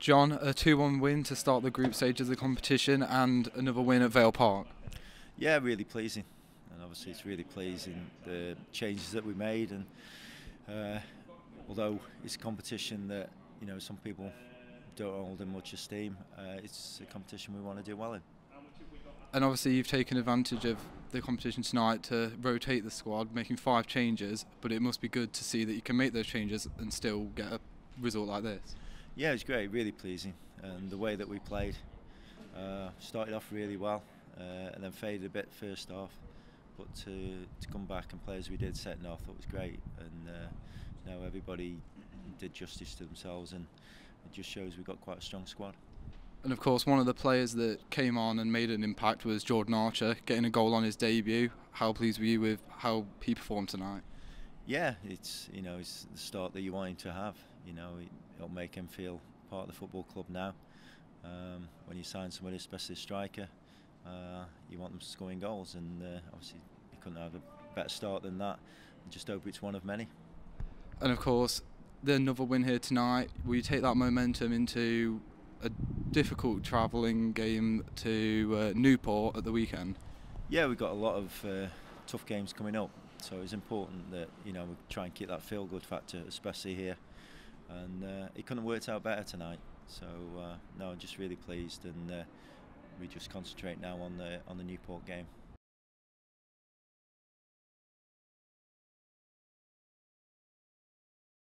John, a 2 1 win to start the group stage of the competition and another win at Vale Park. Yeah, really pleasing. And obviously, it's really pleasing the changes that we made. And uh, although it's a competition that you know some people don't hold in much esteem, uh, it's a competition we want to do well in. And obviously, you've taken advantage of the competition tonight to rotate the squad, making five changes. But it must be good to see that you can make those changes and still get a result like this. Yeah, it was great, really pleasing, and the way that we played uh, started off really well, uh, and then faded a bit first half. But to to come back and play as we did second half, thought was great, and uh, you know everybody did justice to themselves, and it just shows we've got quite a strong squad. And of course, one of the players that came on and made an impact was Jordan Archer, getting a goal on his debut. How pleased were you with how he performed tonight? Yeah, it's you know it's the start that you want him to have. You know, it, it'll make him feel part of the football club now. Um, when you sign somebody, especially a striker, uh, you want them scoring goals, and uh, obviously he couldn't have a better start than that. I just hope it's one of many. And of course, the another win here tonight. Will you take that momentum into a difficult travelling game to uh, Newport at the weekend? Yeah, we've got a lot of uh, tough games coming up, so it's important that you know we try and keep that feel-good factor, especially here. And uh, it couldn't have worked out better tonight. So uh, no, I'm just really pleased, and uh, we just concentrate now on the on the Newport game.